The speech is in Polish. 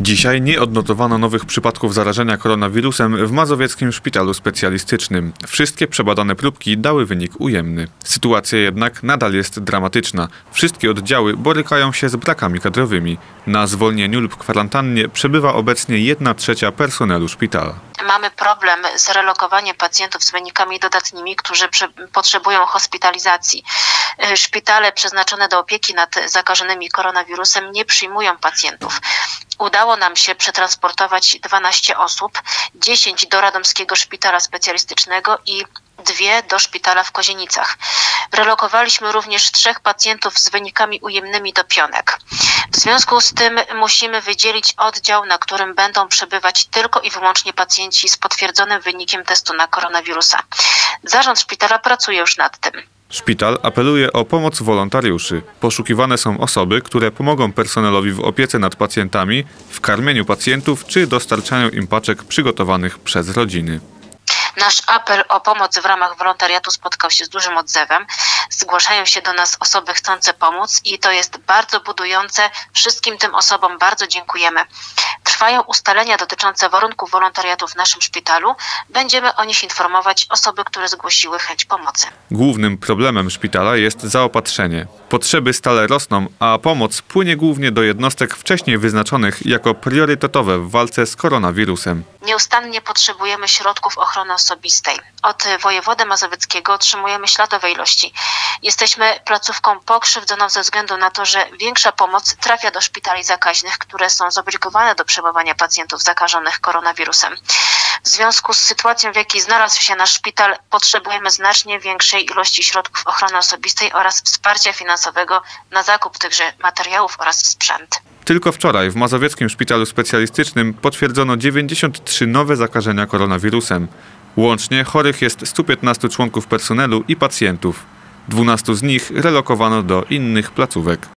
Dzisiaj nie odnotowano nowych przypadków zarażenia koronawirusem w Mazowieckim Szpitalu Specjalistycznym. Wszystkie przebadane próbki dały wynik ujemny. Sytuacja jednak nadal jest dramatyczna. Wszystkie oddziały borykają się z brakami kadrowymi. Na zwolnieniu lub kwarantannie przebywa obecnie 1 trzecia personelu szpitala. Mamy problem z relokowaniem pacjentów z wynikami dodatnimi, którzy potrzebują hospitalizacji. Y, Szpitale przeznaczone do opieki nad zakażonymi koronawirusem nie przyjmują pacjentów. Udało nam się przetransportować 12 osób, 10 do Radomskiego Szpitala Specjalistycznego i dwie do szpitala w Kozienicach. Relokowaliśmy również trzech pacjentów z wynikami ujemnymi do pionek. W związku z tym musimy wydzielić oddział, na którym będą przebywać tylko i wyłącznie pacjenci z potwierdzonym wynikiem testu na koronawirusa. Zarząd szpitala pracuje już nad tym. Szpital apeluje o pomoc wolontariuszy. Poszukiwane są osoby, które pomogą personelowi w opiece nad pacjentami, w karmieniu pacjentów czy dostarczaniu im paczek przygotowanych przez rodziny. Nasz apel o pomoc w ramach wolontariatu spotkał się z dużym odzewem. Zgłaszają się do nas osoby chcące pomóc i to jest bardzo budujące. Wszystkim tym osobom bardzo dziękujemy. Trwają ustalenia dotyczące warunków wolontariatu w naszym szpitalu. Będziemy o nich informować osoby, które zgłosiły chęć pomocy. Głównym problemem szpitala jest zaopatrzenie. Potrzeby stale rosną, a pomoc płynie głównie do jednostek wcześniej wyznaczonych jako priorytetowe w walce z koronawirusem. Nieustannie potrzebujemy środków ochrony osobistej. Od wojewody mazowieckiego otrzymujemy śladowe ilości. Jesteśmy placówką pokrzywdzoną ze względu na to, że większa pomoc trafia do szpitali zakaźnych, które są zobligowane do przejmowania pacjentów zakażonych koronawirusem. W związku z sytuacją, w jakiej znalazł się nasz szpital, potrzebujemy znacznie większej ilości środków ochrony osobistej oraz wsparcia finansowego na zakup tychże materiałów oraz sprzęt. Tylko wczoraj w Mazowieckim Szpitalu Specjalistycznym potwierdzono 93 nowe zakażenia koronawirusem. Łącznie chorych jest 115 członków personelu i pacjentów. 12 z nich relokowano do innych placówek.